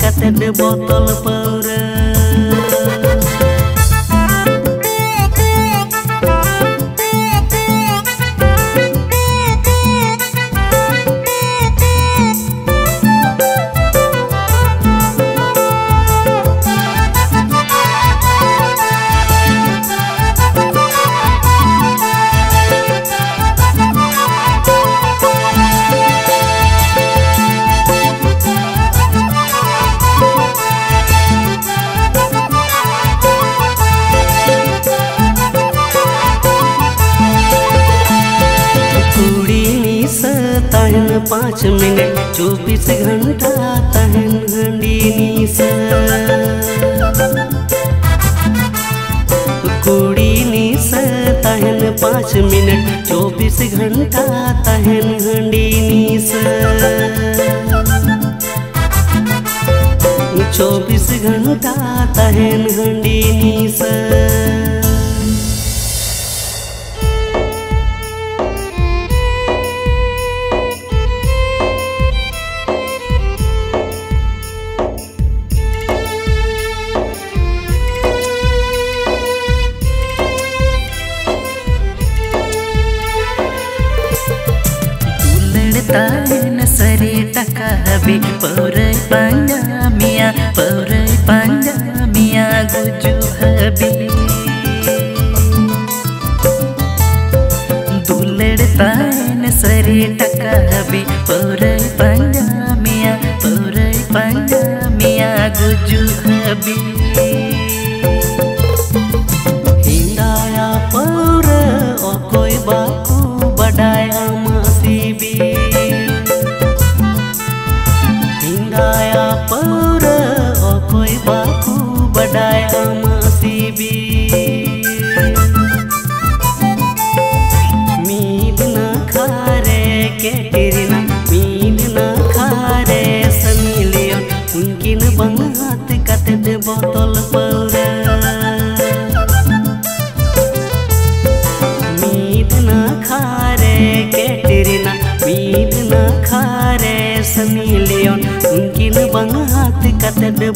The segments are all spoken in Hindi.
Kated botol paura पाँच मिनट, चौबीस घंटा तहन हंडी कुड़ी निस तहन पाँच मिनट, चौबीस घंटा तहन हंडी निस चौबीस घंटा तहन हंडी निस tahin sari takabi Paurai panjamia Paurai panjamia guju habi Duled tahin sari takabi Paurai panjamia Paurai panjamia guju habi Hindaya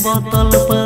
बोतल पाura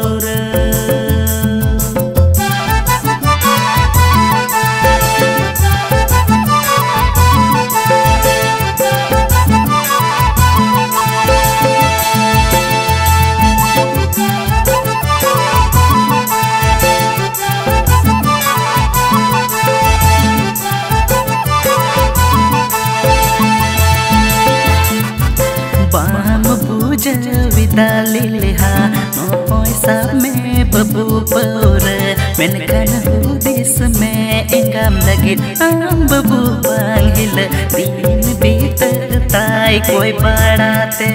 barate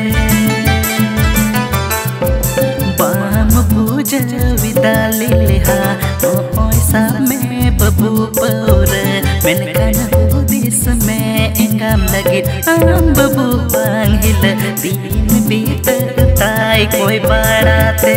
bam puja vidali liha no poisa me babu pore men kan hudis me engam lagit am babu panggil din bit tay कोई बाराते